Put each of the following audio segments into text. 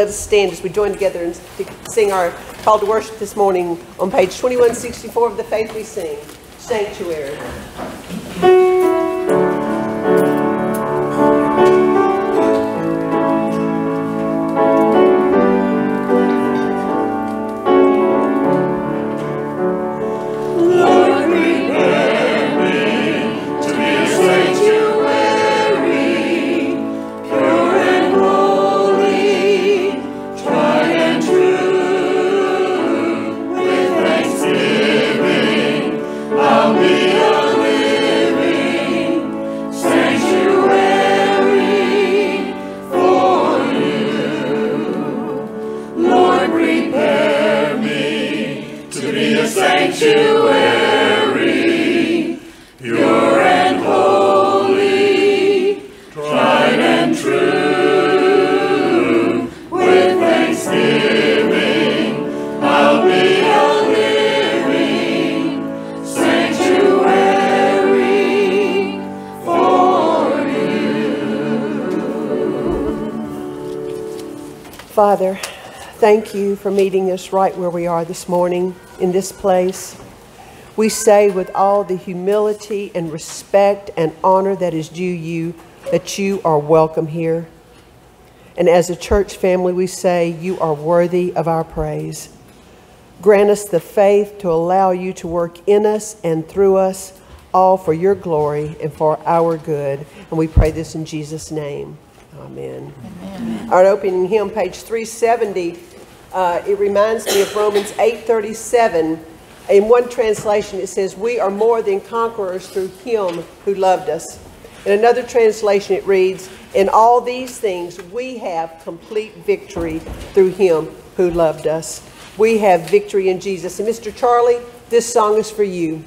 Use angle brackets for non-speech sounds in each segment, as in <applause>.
Let us stand as we join together and sing our call to worship this morning on page 2164 of the Faith We Sing, Sanctuary. Father, thank you for meeting us right where we are this morning in this place. We say with all the humility and respect and honor that is due you that you are welcome here. And as a church family, we say you are worthy of our praise. Grant us the faith to allow you to work in us and through us, all for your glory and for our good. And we pray this in Jesus' name. Amen. Amen. Our opening hymn, page 370, uh, it reminds me of Romans 8:37. In one translation, it says, "We are more than conquerors through Him who loved us." In another translation, it reads, "In all these things we have complete victory through Him who loved us." We have victory in Jesus. And Mr. Charlie, this song is for you.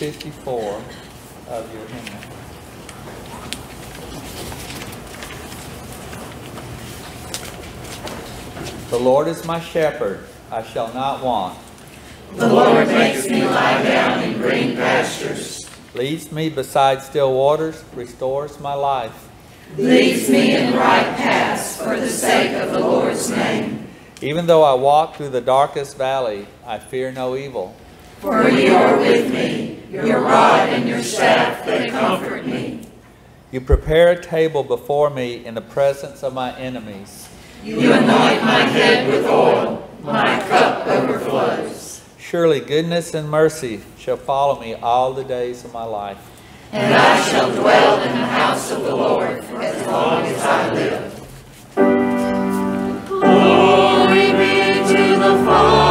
754 of your hymnal. The Lord is my shepherd, I shall not want. The Lord makes me lie down in green pastures, Leads me beside still waters, restores my life. leads me in right paths for the sake of the Lord's name. Even though I walk through the darkest valley, I fear no evil. For you are with me, your rod and your staff, they comfort me. You prepare a table before me in the presence of my enemies. You anoint my head with oil, my cup overflows. Surely goodness and mercy shall follow me all the days of my life. And I shall dwell in the house of the Lord for as long as I live. Glory be to the Father,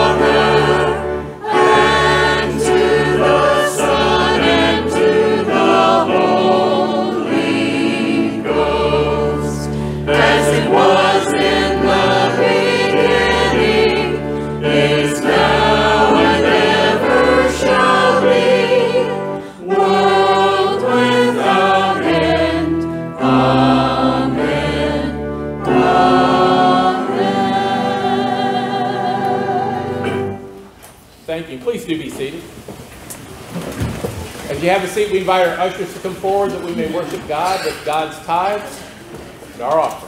do be seated. As you have a seat, we invite our ushers to come forward that we may worship God with God's tithes and our offerings.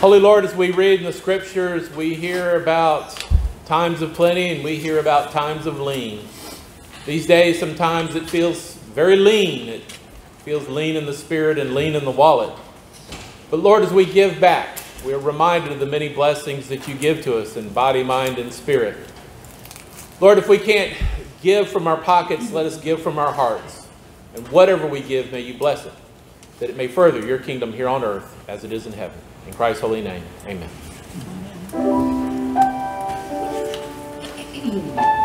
Holy Lord, as we read in the scriptures, we hear about times of plenty and we hear about times of lean. These days, sometimes it feels very lean. It feels lean in the spirit and lean in the wallet. But Lord, as we give back, we are reminded of the many blessings that you give to us in body, mind, and spirit. Lord, if we can't give from our pockets, let us give from our hearts. And whatever we give, may you bless it, that it may further your kingdom here on earth as it is in heaven. In Christ's holy name, amen. Now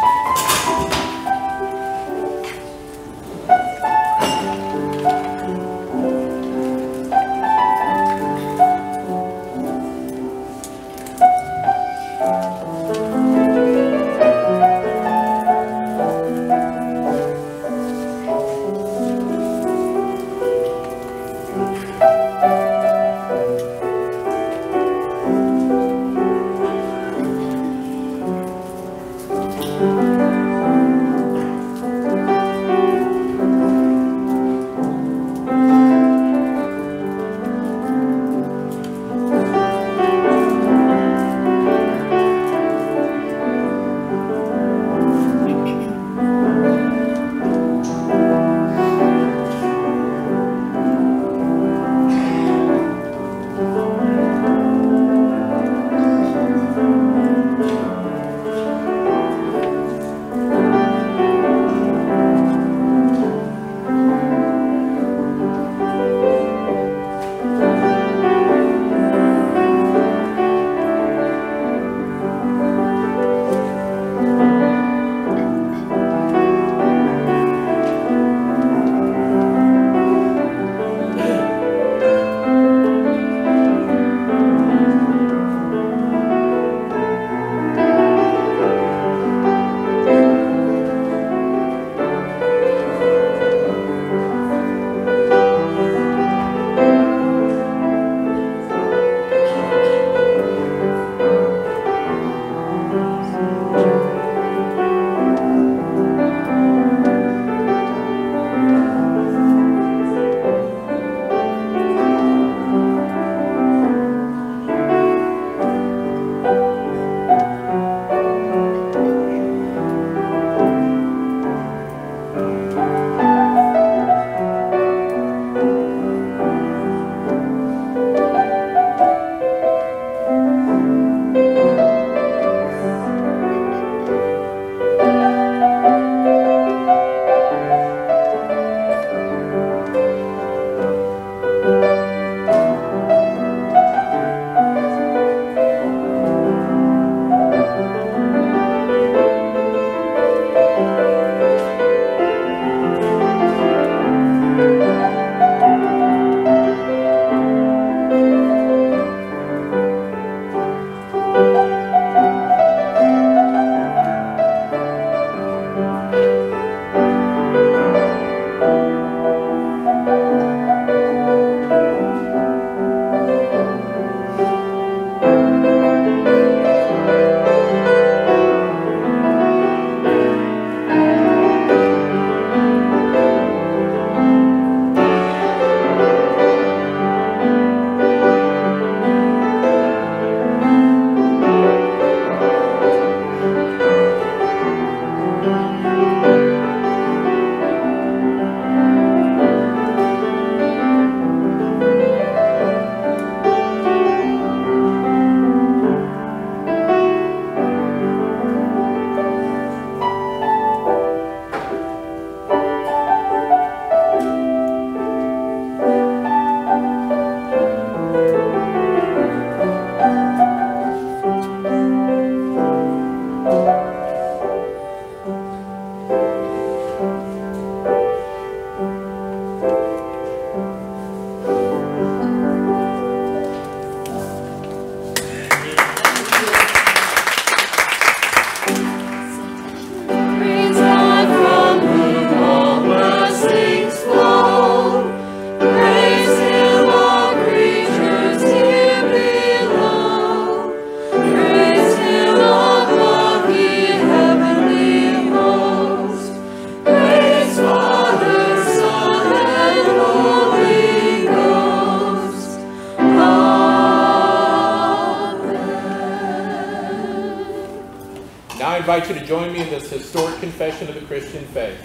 invite you to join me in this historic confession of the Christian faith.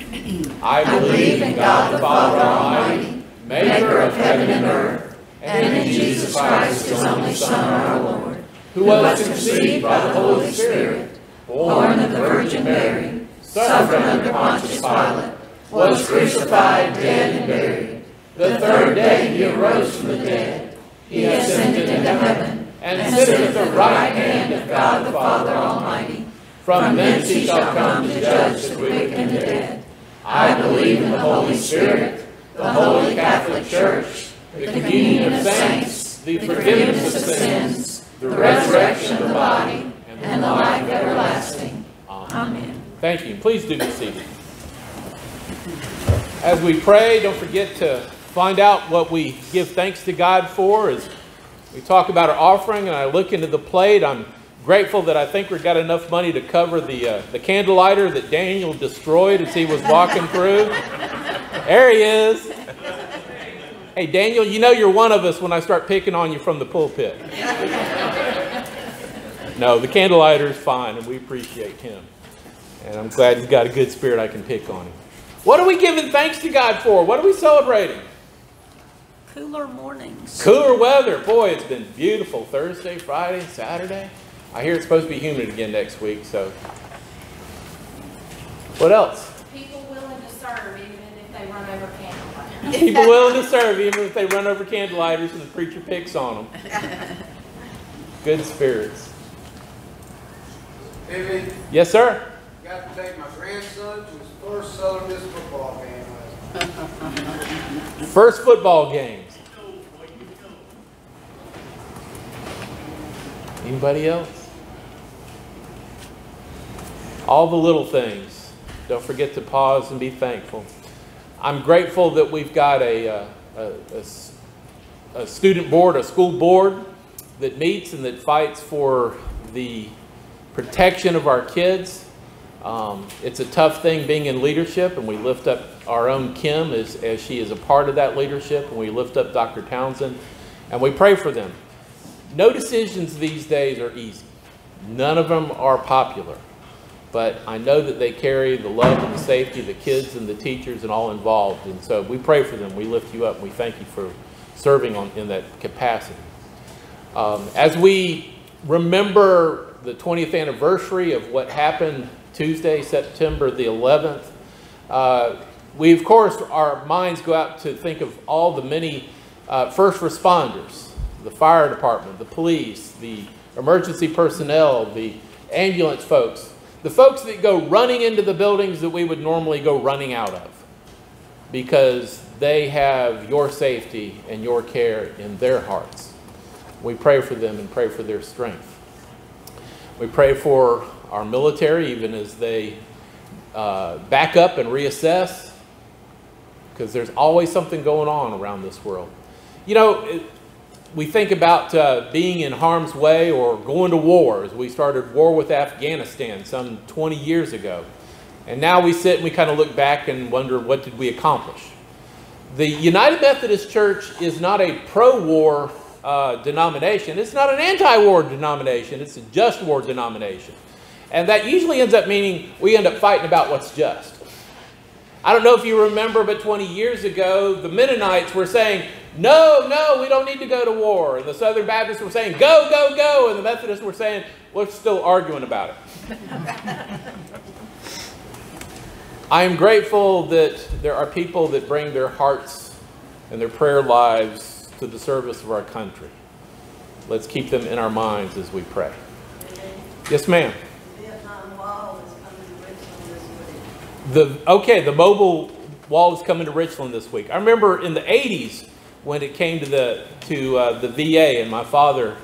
I believe in God the Father Almighty, maker of heaven and earth, and in Jesus Christ, his only Son, our Lord, who was conceived by the Holy Spirit, born of the Virgin Mary, suffered under Pontius Pilate, was crucified, dead, and buried. The third day he arose from the dead. He ascended into heaven, and sitteth at the right hand of God the Father Almighty. From thence he shall come to judge the quick and the dead. I believe in the Holy Spirit, the holy Catholic Church, the communion of saints, the forgiveness of sins, the resurrection of the body, and the life everlasting. Amen. Thank you. Please do be seated. As we pray, don't forget to find out what we give thanks to God for. As we talk about our offering, and I look into the plate, I'm grateful that I think we've got enough money to cover the uh, the candle lighter that Daniel destroyed as he was walking through. There he is. Hey, Daniel, you know you're one of us when I start picking on you from the pulpit. No, the candle lighter is fine, and we appreciate him. And I'm glad he's got a good spirit I can pick on him. What are we giving thanks to God for? What are we celebrating? Cooler mornings. Cooler weather. Boy, it's been beautiful Thursday, Friday, Saturday. I hear it's supposed to be humid again next week, so. What else? People willing to serve even if they run over candlelight. People willing to serve even if they run over candlelighters and the preacher picks on them. <laughs> Good spirits. David, Yes, sir. got to take my grandson to his first Southern Miss football game. <laughs> First football games. Anybody else? All the little things. Don't forget to pause and be thankful. I'm grateful that we've got a, uh, a, a a student board, a school board that meets and that fights for the protection of our kids. Um, it's a tough thing being in leadership, and we lift up our own Kim as, as she is a part of that leadership, and we lift up Dr. Townsend, and we pray for them. No decisions these days are easy. None of them are popular. But I know that they carry the love and the safety of the kids and the teachers and all involved. And so we pray for them. We lift you up. And we thank you for serving on, in that capacity. Um, as we remember the 20th anniversary of what happened Tuesday, September the 11th, uh, we, of course, our minds go out to think of all the many uh, first responders, the fire department, the police, the emergency personnel, the ambulance folks, the folks that go running into the buildings that we would normally go running out of because they have your safety and your care in their hearts. We pray for them and pray for their strength. We pray for our military even as they uh, back up and reassess because there's always something going on around this world. You know, we think about uh, being in harm's way or going to war as we started war with Afghanistan some 20 years ago. And now we sit and we kind of look back and wonder what did we accomplish? The United Methodist Church is not a pro-war uh, denomination. It's not an anti-war denomination. It's a just war denomination. And that usually ends up meaning we end up fighting about what's just. I don't know if you remember, but 20 years ago, the Mennonites were saying, no, no, we don't need to go to war. And the Southern Baptists were saying, go, go, go. And the Methodists were saying, we're still arguing about it. <laughs> I am grateful that there are people that bring their hearts and their prayer lives to the service of our country. Let's keep them in our minds as we pray. Yes, ma'am. The okay, the mobile wall is coming to Richland this week. I remember in the '80s when it came to the to uh, the VA, and my father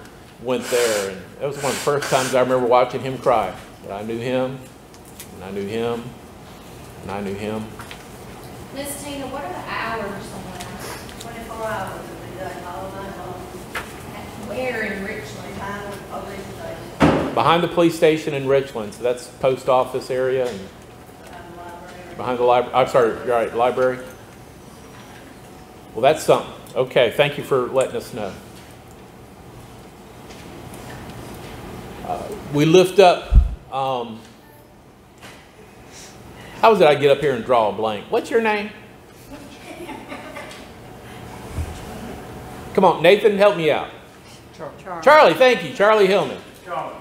went there, and that was one of the first times I remember watching him cry. But I knew him, and I knew him, and I knew him. Miss Tina, what are the hours on that? Twenty-four hours will be done all night long. Where in Richland? Behind the police station, Behind the police station in Richland, so that's post office area, and behind the library. behind the library. I'm sorry, right, library. Well, that's something. Okay, thank you for letting us know. Uh, we lift up um, How was it I get up here and draw a blank? What's your name? Come on, Nathan, help me out. Charlie. Charlie, thank you. Charlie Hillman. Charlie.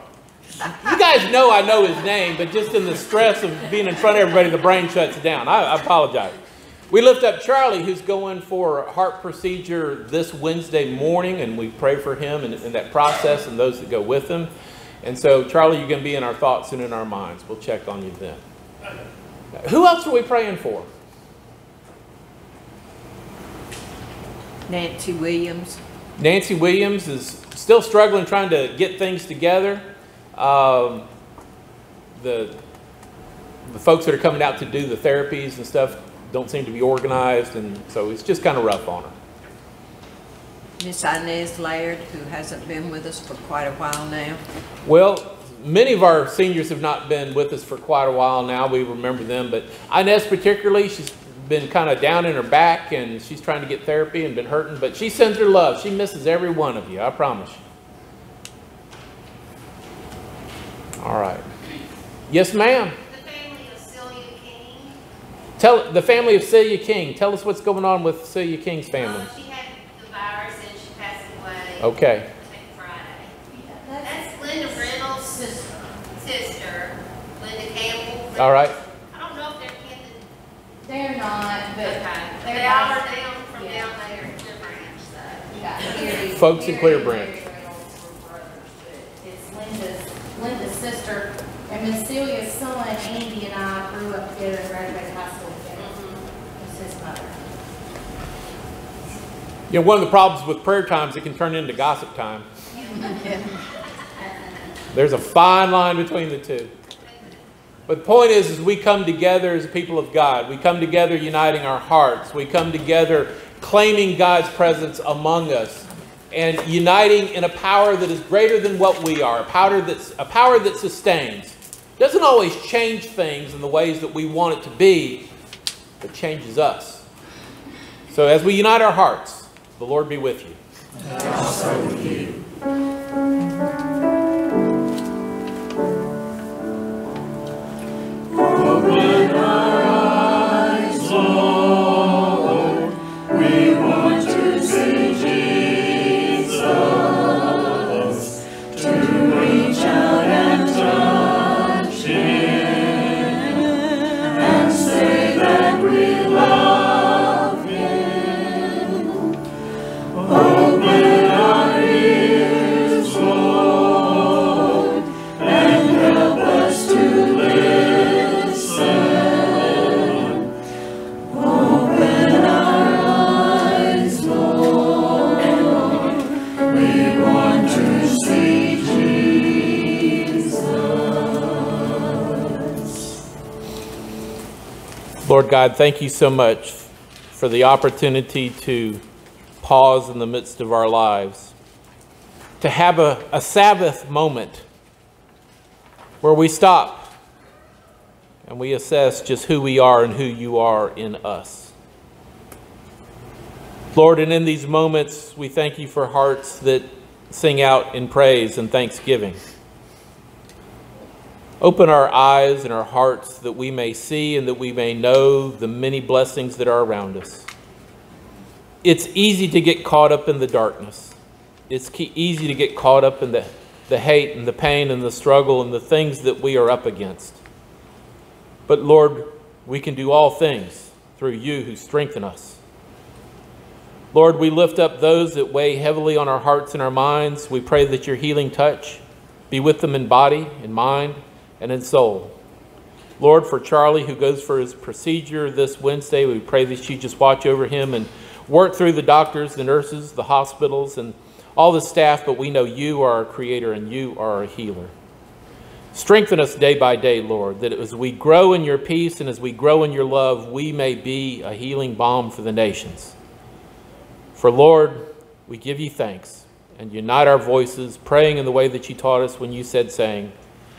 You guys know I know his name, but just in the stress of being in front of everybody, the brain shuts down. I, I apologize. We lift up Charlie, who's going for a heart procedure this Wednesday morning, and we pray for him and, and that process and those that go with him. And so, Charlie, you're going to be in our thoughts and in our minds. We'll check on you then. Who else are we praying for? Nancy Williams. Nancy Williams is still struggling trying to get things together. Um, the, the folks that are coming out to do the therapies and stuff don't seem to be organized, and so it's just kind of rough on her. Miss Inez Laird, who hasn't been with us for quite a while now. Well, many of our seniors have not been with us for quite a while now. We remember them, but Inez particularly, she's been kind of down in her back and she's trying to get therapy and been hurting, but she sends her love. She misses every one of you, I promise you. All right. Yes, ma'am. The family of Celia King. Tell the family of Celia King. Tell us what's going on with Celia King's family. Um, she had the virus and she passed away. Okay. Friday. That's Linda Reynolds' sister. Sister, Linda Campbell. All right. I don't know if they're kin. They're not, but Okay. they're They all are down from yeah. down there in Clear Branch, so. Yeah, <laughs> Folks in Clear Branch. Mary Reynolds were brothers, but It's Linda's, Linda's sister, and Miss Celia's son, Andy, and I grew up together and graduated high school together. Mm-hmm. It's his mother. You know, one of the problems with prayer times, it can turn into gossip time. <laughs> There's a fine line between the two. But the point is, is we come together as people of God. We come together uniting our hearts. We come together claiming God's presence among us and uniting in a power that is greater than what we are, a power that's a power that sustains. Doesn't always change things in the ways that we want it to be, but changes us. So as we unite our hearts, the Lord be with you. Lord God, thank you so much for the opportunity to pause in the midst of our lives, to have a, a Sabbath moment where we stop and we assess just who we are and who you are in us. Lord, and in these moments, we thank you for hearts that sing out in praise and thanksgiving. Open our eyes and our hearts that we may see and that we may know the many blessings that are around us. It's easy to get caught up in the darkness. It's easy to get caught up in the, the hate and the pain and the struggle and the things that we are up against. But Lord, we can do all things through you who strengthen us. Lord, we lift up those that weigh heavily on our hearts and our minds. We pray that your healing touch be with them in body, in mind, and in soul. Lord, for Charlie who goes for his procedure this Wednesday, we pray that you just watch over him and work through the doctors, the nurses, the hospitals, and all the staff, but we know you are our creator and you are our healer. Strengthen us day by day, Lord, that as we grow in your peace and as we grow in your love, we may be a healing balm for the nations. For Lord, we give you thanks and unite our voices, praying in the way that you taught us when you said, saying,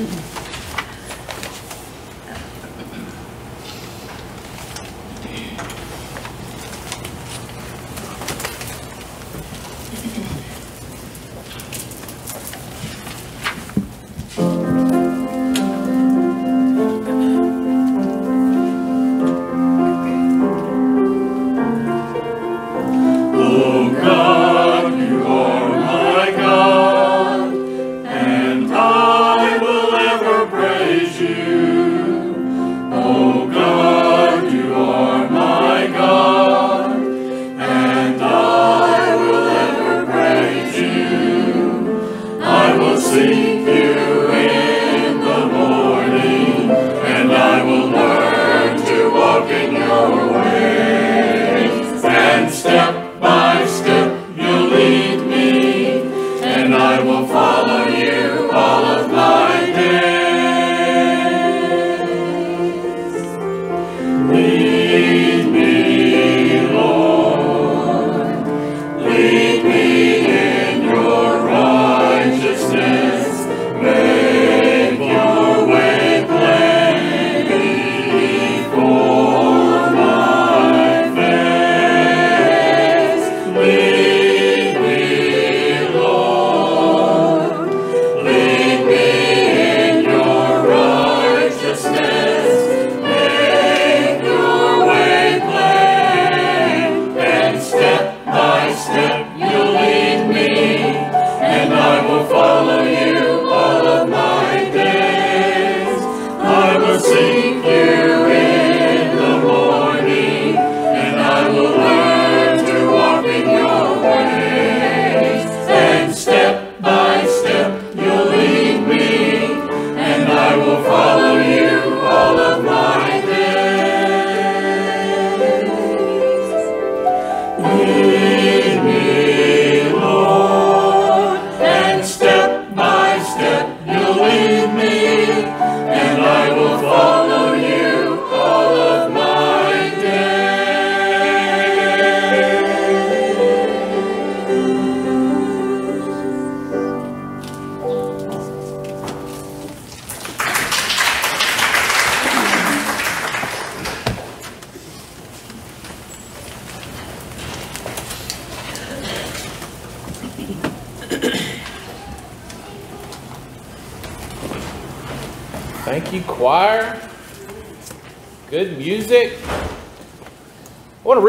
Thank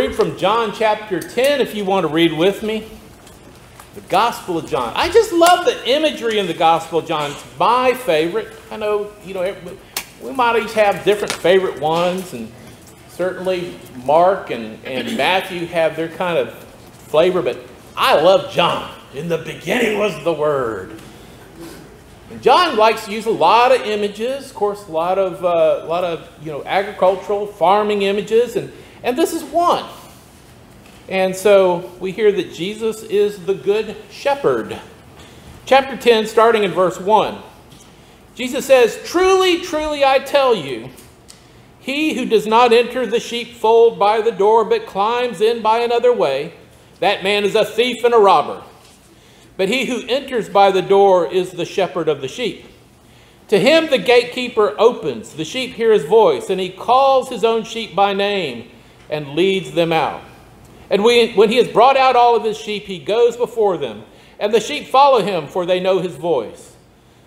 read from John chapter 10 if you want to read with me. The Gospel of John. I just love the imagery in the Gospel of John. It's my favorite. I know, you know, we might each have different favorite ones, and certainly Mark and, and Matthew have their kind of flavor, but I love John. In the beginning was the Word. And John likes to use a lot of images, of course, a lot of, uh, a lot of you know, agricultural, farming images, and, and this is one. And so we hear that Jesus is the good shepherd. Chapter 10, starting in verse 1. Jesus says, Truly, truly, I tell you, he who does not enter the sheepfold by the door, but climbs in by another way, that man is a thief and a robber. But he who enters by the door is the shepherd of the sheep. To him the gatekeeper opens, the sheep hear his voice, and he calls his own sheep by name and leads them out. And when he has brought out all of his sheep, he goes before them, and the sheep follow him, for they know his voice.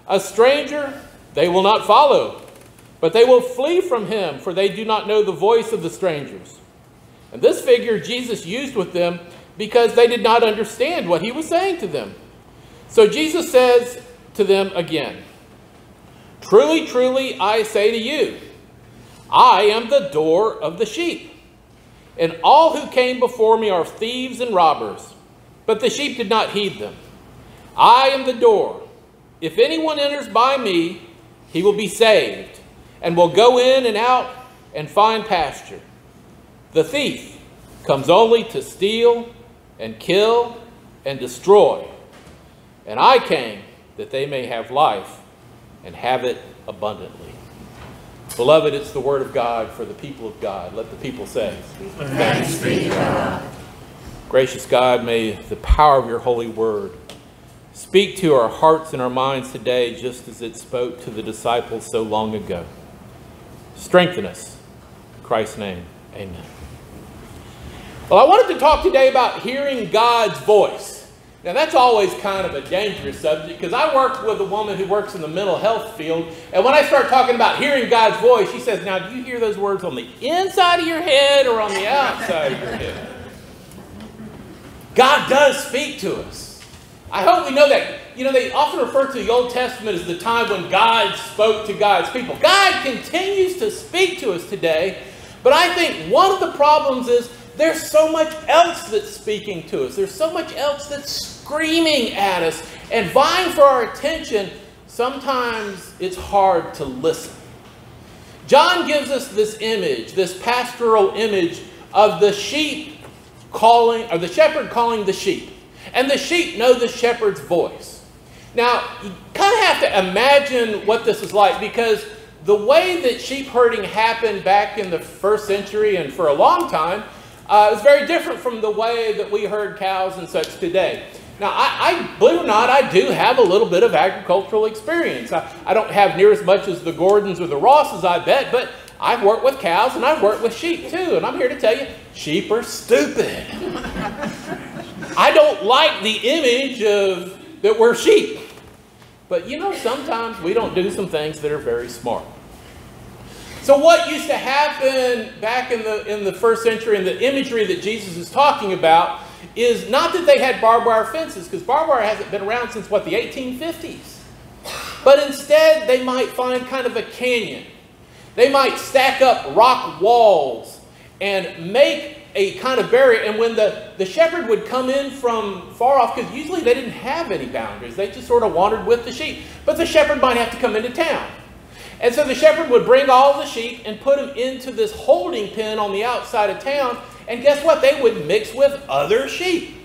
A stranger they will not follow, but they will flee from him, for they do not know the voice of the strangers. And this figure Jesus used with them because they did not understand what he was saying to them. So Jesus says to them again, Truly, truly, I say to you, I am the door of the sheep. And all who came before me are thieves and robbers, but the sheep did not heed them. I am the door. If anyone enters by me, he will be saved, and will go in and out and find pasture. The thief comes only to steal and kill and destroy. And I came that they may have life and have it abundantly. Beloved, it's the word of God for the people of God. Let the people say, Thanks be to God. Gracious God, may the power of your holy word speak to our hearts and our minds today just as it spoke to the disciples so long ago. Strengthen us. In Christ's name, amen. Well, I wanted to talk today about hearing God's voice. Now, that's always kind of a dangerous subject because I work with a woman who works in the mental health field, and when I start talking about hearing God's voice, she says, Now, do you hear those words on the inside of your head or on the outside of your head? God does speak to us. I hope we know that. You know, they often refer to the Old Testament as the time when God spoke to God's people. God continues to speak to us today, but I think one of the problems is there's so much else that's speaking to us. There's so much else that's screaming at us and vying for our attention. Sometimes it's hard to listen. John gives us this image, this pastoral image of the sheep calling, or the shepherd calling the sheep. And the sheep know the shepherd's voice. Now, you kind of have to imagine what this is like because the way that sheep herding happened back in the first century and for a long time uh, is very different from the way that we herd cows and such today. Now, I, I, believe it or not, I do have a little bit of agricultural experience. I, I don't have near as much as the Gordons or the Rosses, I bet, but I've worked with cows and I've worked with sheep too. And I'm here to tell you, sheep are stupid. <laughs> I don't like the image of that we're sheep. But you know, sometimes we don't do some things that are very smart. So what used to happen back in the in the first century and the imagery that Jesus is talking about is not that they had barbed wire fences, because barbed wire hasn't been around since what, the 1850s. But instead, they might find kind of a canyon. They might stack up rock walls and make a kind of barrier. And when the, the shepherd would come in from far off, because usually they didn't have any boundaries, they just sort of wandered with the sheep. But the shepherd might have to come into town. And so the shepherd would bring all the sheep and put them into this holding pen on the outside of town and guess what? They would mix with other sheep.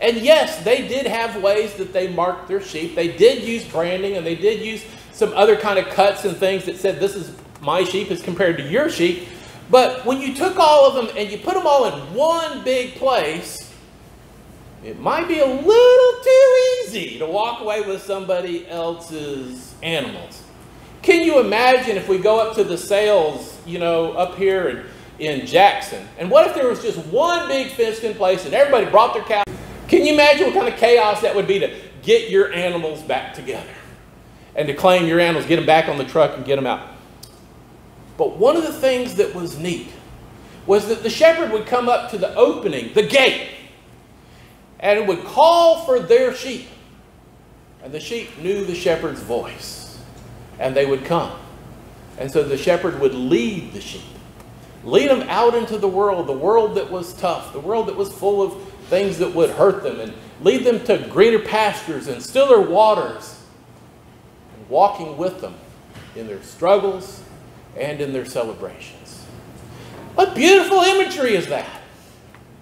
And yes, they did have ways that they marked their sheep. They did use branding and they did use some other kind of cuts and things that said this is my sheep as compared to your sheep. But when you took all of them and you put them all in one big place, it might be a little too easy to walk away with somebody else's animals. Can you imagine if we go up to the sales, you know, up here and in Jackson. And what if there was just one big fenced in place and everybody brought their cows? Can you imagine what kind of chaos that would be to get your animals back together and to claim your animals, get them back on the truck and get them out? But one of the things that was neat was that the shepherd would come up to the opening, the gate, and would call for their sheep. And the sheep knew the shepherd's voice, and they would come. And so the shepherd would lead the sheep. Lead them out into the world, the world that was tough, the world that was full of things that would hurt them, and lead them to greener pastures and stiller waters, and walking with them in their struggles and in their celebrations. What beautiful imagery is that?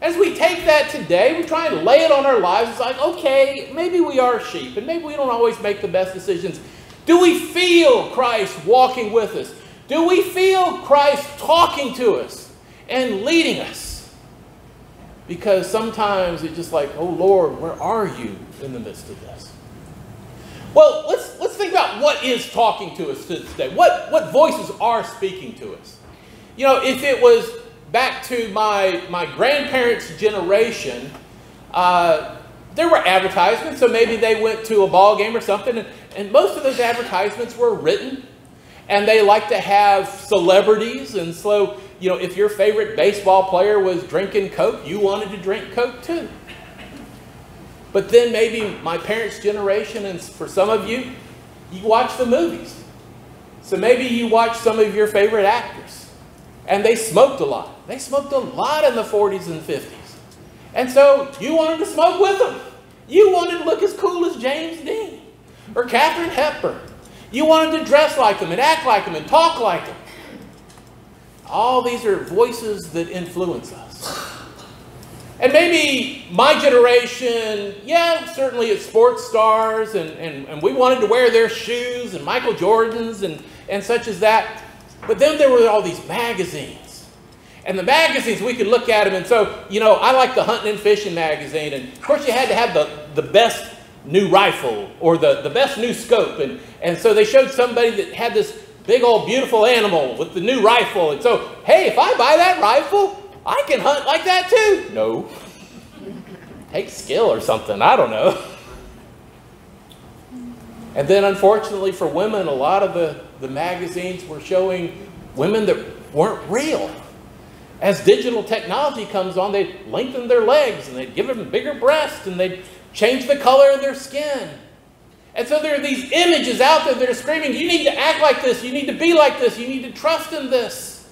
As we take that today, we try and lay it on our lives. It's like, okay, maybe we are sheep, and maybe we don't always make the best decisions. Do we feel Christ walking with us? Do we feel Christ talking to us and leading us? Because sometimes it's just like, oh Lord, where are you in the midst of this? Well, let's, let's think about what is talking to us today. What, what voices are speaking to us? You know, if it was back to my, my grandparents' generation, uh, there were advertisements, so maybe they went to a ball game or something, and, and most of those advertisements were written and they like to have celebrities. And so, you know, if your favorite baseball player was drinking Coke, you wanted to drink Coke too. But then maybe my parents' generation, and for some of you, you watch the movies. So maybe you watch some of your favorite actors, and they smoked a lot. They smoked a lot in the 40s and 50s. And so you wanted to smoke with them. You wanted to look as cool as James Dean or Katharine Hepburn you wanted to dress like them and act like them and talk like them. All these are voices that influence us. And maybe my generation, yeah, certainly it's sports stars, and, and, and we wanted to wear their shoes and Michael Jordan's and, and such as that. But then there were all these magazines. And the magazines, we could look at them. And so, you know, I like the hunting and fishing magazine. And of course, you had to have the, the best new rifle or the, the best new scope. And, and so they showed somebody that had this big old beautiful animal with the new rifle. And so, hey, if I buy that rifle, I can hunt like that too. No. Take skill or something. I don't know. And then, unfortunately for women, a lot of the, the magazines were showing women that weren't real. As digital technology comes on, they lengthen their legs and they give them bigger breasts and they change the color of their skin. And so there are these images out there that are screaming, you need to act like this, you need to be like this, you need to trust in this.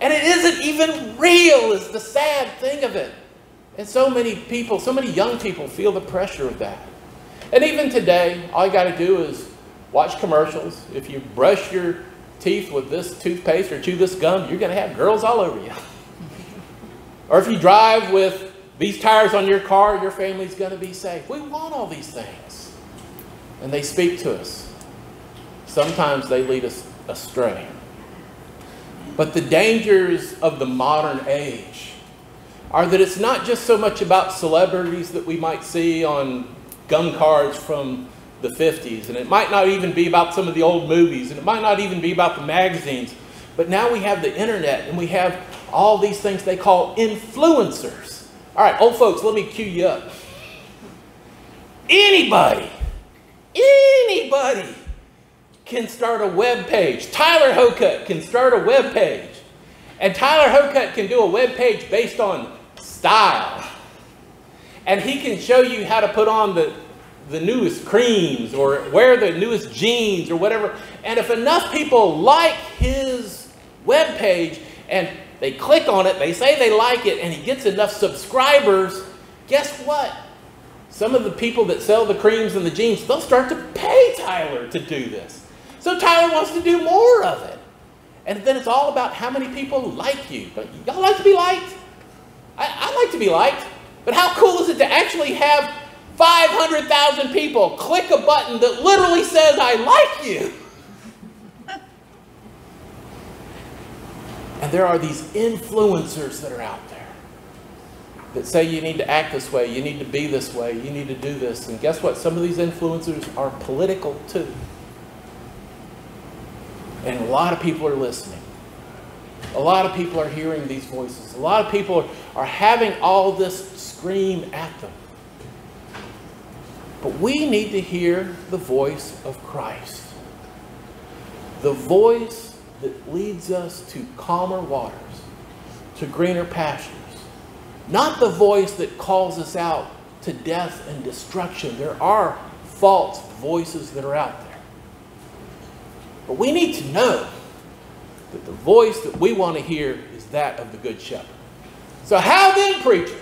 And it isn't even real, is the sad thing of it. And so many people, so many young people feel the pressure of that. And even today, all you got to do is watch commercials. If you brush your teeth with this toothpaste or chew this gum, you're going to have girls all over you. <laughs> or if you drive with these tires on your car, your family's going to be safe. We want all these things. And they speak to us. Sometimes they lead us astray. But the dangers of the modern age are that it's not just so much about celebrities that we might see on gum cards from the 50s, and it might not even be about some of the old movies, and it might not even be about the magazines, but now we have the internet and we have all these things they call influencers. All right, old folks, let me cue you up. Anybody, anybody can start a web page. Tyler Hocutt can start a web page. And Tyler Hocutt can do a web page based on style. And he can show you how to put on the, the newest creams or wear the newest jeans or whatever. And if enough people like his web page and they click on it, they say they like it, and he gets enough subscribers, guess what? Some of the people that sell the creams and the jeans, they'll start to pay Tyler to do this. So Tyler wants to do more of it. And then it's all about how many people like you. But y'all like to be liked? I, I like to be liked. But how cool is it to actually have 500,000 people click a button that literally says, I like you? <laughs> And there are these influencers that are out that say you need to act this way, you need to be this way, you need to do this. And guess what? Some of these influencers are political too. And a lot of people are listening. A lot of people are hearing these voices. A lot of people are, are having all this scream at them. But we need to hear the voice of Christ. The voice that leads us to calmer waters, to greener pastures. Not the voice that calls us out to death and destruction. There are false voices that are out there. But we need to know that the voice that we want to hear is that of the Good Shepherd. So, how then, preacher?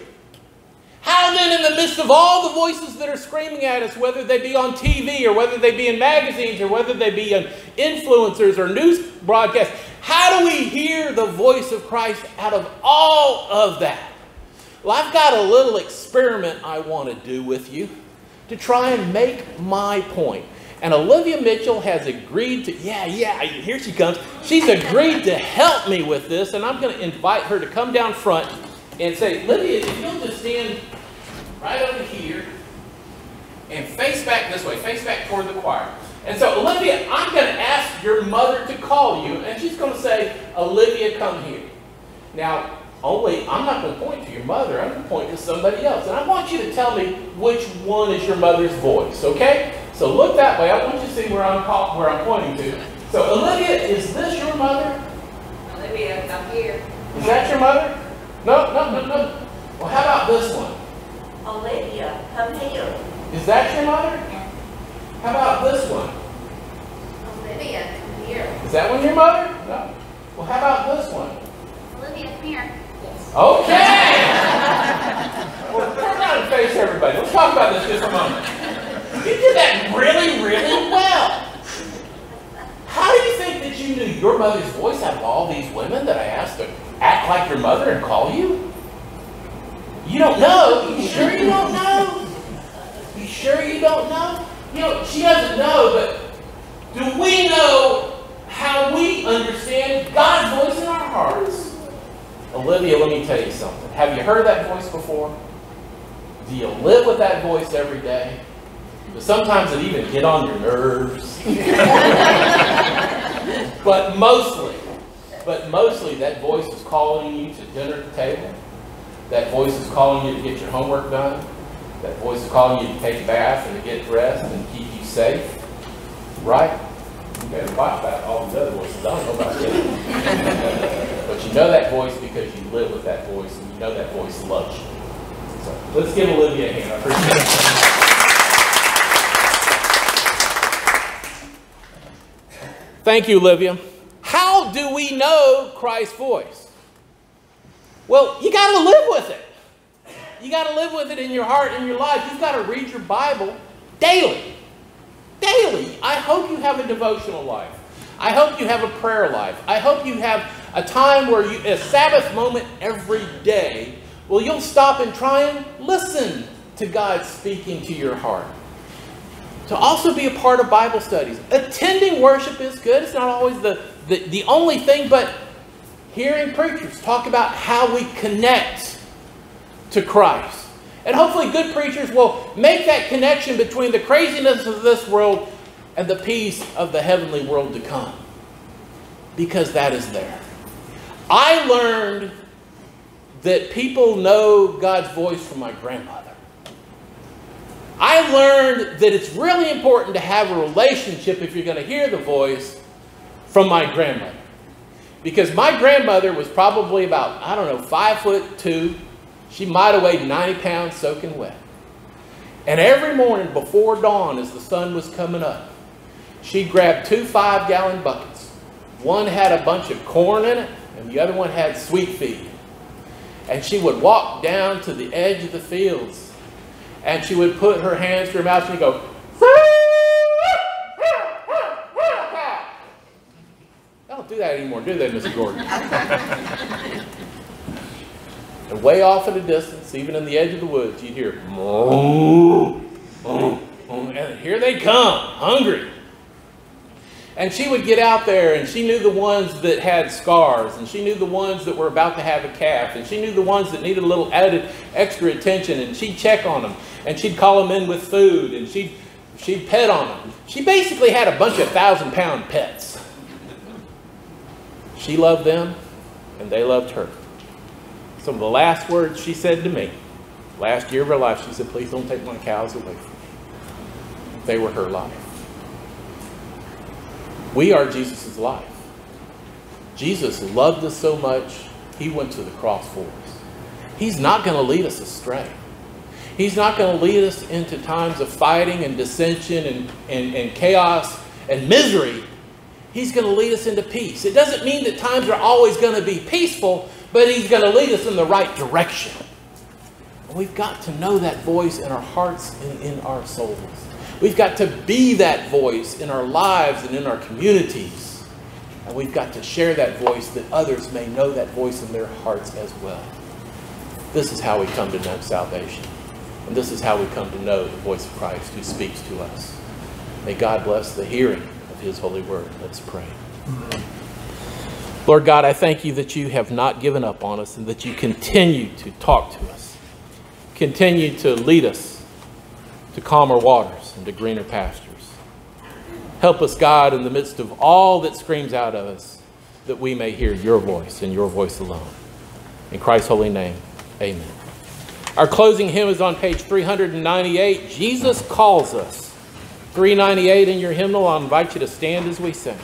How then, in the midst of all the voices that are screaming at us, whether they be on TV or whether they be in magazines or whether they be in influencers or news broadcasts, how do we hear the voice of Christ out of all of that? Well, I've got a little experiment I want to do with you to try and make my point. And Olivia Mitchell has agreed to, yeah, yeah, here she comes. She's agreed to help me with this, and I'm going to invite her to come down front and say, Olivia, if you'll just stand right over here and face back this way, face back toward the choir. And so, Olivia, I'm going to ask your mother to call you, and she's going to say, Olivia, come here. Now, only, I'm not going to point to your mother, I'm going to point to somebody else. And I want you to tell me which one is your mother's voice, okay? So look that way. I want you to see where I'm where I'm pointing to. So Olivia, is this your mother? Olivia, I'm here. Is that your mother? No, no, no, no. Well, how about this one? Olivia, come here. Is that your mother? How about this one? Olivia, come here. Is that one your mother? No. Well, how about this one? Olivia, come here. Okay. well, turn around and face everybody. Let's talk about this just a moment. You did that really, really well. How do you think that you knew your mother's voice out of all these women that I asked to act like your mother and call you? You don't know? You sure you don't know? You sure you don't know? You know, she doesn't know, but do we know how we understand God's voice in our hearts? Olivia, let me tell you something. Have you heard that voice before? Do you live with that voice every day? But sometimes it even get on your nerves. <laughs> but mostly, but mostly that voice is calling you to dinner at the table. That voice is calling you to get your homework done. That voice is calling you to take a bath and to get dressed and keep you safe. Right? You better watch that. All these other voices. I don't know about you. <laughs> but you know that voice because you live with that voice and you know that voice loves you. So let's give Olivia a hand. I appreciate it. Thank you, Olivia. How do we know Christ's voice? Well, you got to live with it. You got to live with it in your heart, in your life. You've got to read your Bible daily. Daily. I hope you have a devotional life. I hope you have a prayer life. I hope you have a time where you, a Sabbath moment every day, well, you'll stop and try and listen to God speaking to your heart. To also be a part of Bible studies. Attending worship is good. It's not always the, the, the only thing, but hearing preachers talk about how we connect to Christ. And hopefully, good preachers will make that connection between the craziness of this world and the peace of the heavenly world to come. Because that is there. I learned that people know God's voice from my grandmother. I learned that it's really important to have a relationship if you're going to hear the voice from my grandmother. Because my grandmother was probably about, I don't know, five foot two. She might have weighed 90 pounds soaking wet. And every morning before dawn, as the sun was coming up, she grabbed two five gallon buckets. One had a bunch of corn in it, and the other one had sweet feed. And she would walk down to the edge of the fields and she would put her hands to her mouth and go, I don't do that anymore, do they, Mr. Gordon? and way off in the distance, even in the edge of the woods, you'd hear, and here they come, hungry. And she would get out there and she knew the ones that had scars and she knew the ones that were about to have a calf and she knew the ones that needed a little added extra attention and she'd check on them and she'd call them in with food and she'd, she'd pet on them. She basically had a bunch of thousand pound pets. She loved them and they loved her. Some of the last words she said to me, last year of her life, she said, please don't take my cows away from me. They were her life. We are Jesus' life. Jesus loved us so much, he went to the cross for us. He's not going to lead us astray. He's not going to lead us into times of fighting and dissension and, and, and chaos and misery. He's going to lead us into peace. It doesn't mean that times are always going to be peaceful, but he's going to lead us in the right direction. We've got to know that voice in our hearts and in our souls. We've got to be that voice in our lives and in our communities. And we've got to share that voice that others may know that voice in their hearts as well. This is how we come to know salvation. And this is how we come to know the voice of Christ who speaks to us. May God bless the hearing of his holy word. Let's pray. Lord God, I thank you that you have not given up on us and that you continue to talk to us, continue to lead us to calmer waters and to greener pastures. Help us, God, in the midst of all that screams out of us, that we may hear your voice and your voice alone. In Christ's holy name, amen. Our closing hymn is on page 398. Jesus calls us. 398 in your hymnal. I'll invite you to stand as we sing.